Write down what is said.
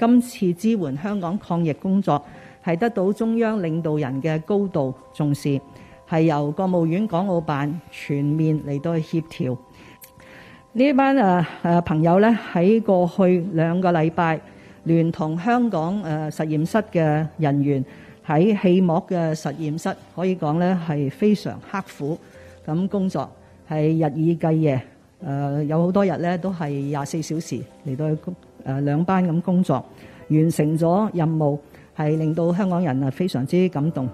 今次支援香港抗疫工作係得到中央領導人嘅高度重視，係由國務院港澳辦全面嚟到去協調。呢班誒誒朋友咧喺過去兩個禮拜，聯同香港誒實驗室嘅人員喺氣膜嘅實驗室，可以講咧係非常刻苦咁工作，係日以繼夜。誒有好多日咧都係廿四小時嚟到去誒兩班咁工作，完成咗任務，係令到香港人啊非常之感動。